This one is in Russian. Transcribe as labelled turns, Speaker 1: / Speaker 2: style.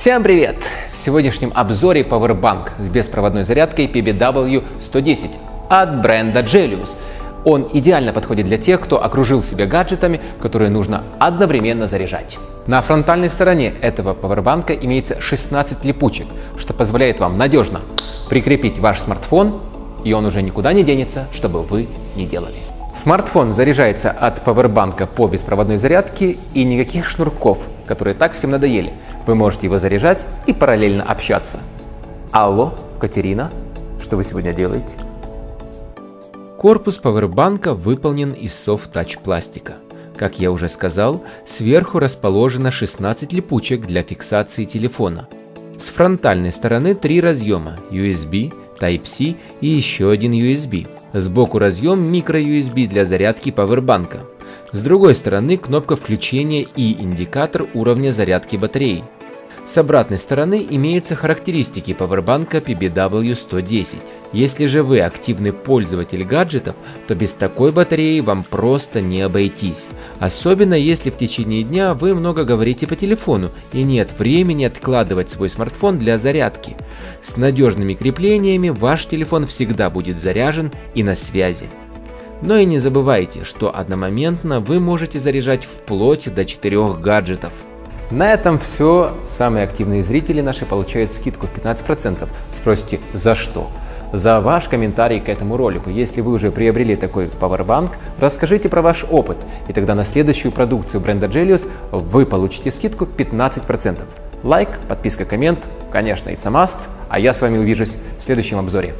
Speaker 1: Всем привет! В сегодняшнем обзоре Powerbank с беспроводной зарядкой PBW110 от бренда Gelius. Он идеально подходит для тех, кто окружил себя гаджетами, которые нужно одновременно заряжать. На фронтальной стороне этого пауэрбанка имеется 16 липучек, что позволяет вам надежно прикрепить ваш смартфон, и он уже никуда не денется, чтобы вы не делали. Смартфон заряжается от пауэрбанка по беспроводной зарядке и никаких шнурков, которые так всем надоели. Вы можете его заряжать и параллельно общаться. Алло, Катерина, что вы сегодня делаете? Корпус пауэрбанка выполнен из софт-тач пластика. Как я уже сказал, сверху расположено 16 липучек для фиксации телефона. С фронтальной стороны три разъема USB, Type-C и еще один USB. Сбоку разъем micro-USB для зарядки пауэрбанка. С другой стороны кнопка включения и индикатор уровня зарядки батареи. С обратной стороны имеются характеристики пауэрбанка PBW110. Если же вы активный пользователь гаджетов, то без такой батареи вам просто не обойтись. Особенно если в течение дня вы много говорите по телефону и нет времени откладывать свой смартфон для зарядки. С надежными креплениями ваш телефон всегда будет заряжен и на связи. Но и не забывайте, что одномоментно вы можете заряжать вплоть до 4 гаджетов. На этом все. Самые активные зрители наши получают скидку в 15%. Спросите, за что? За ваш комментарий к этому ролику. Если вы уже приобрели такой Powerbank, расскажите про ваш опыт, и тогда на следующую продукцию бренда Gelius вы получите скидку 15%. Лайк, подписка, коммент, конечно, it's a must, а я с вами увижусь в следующем обзоре.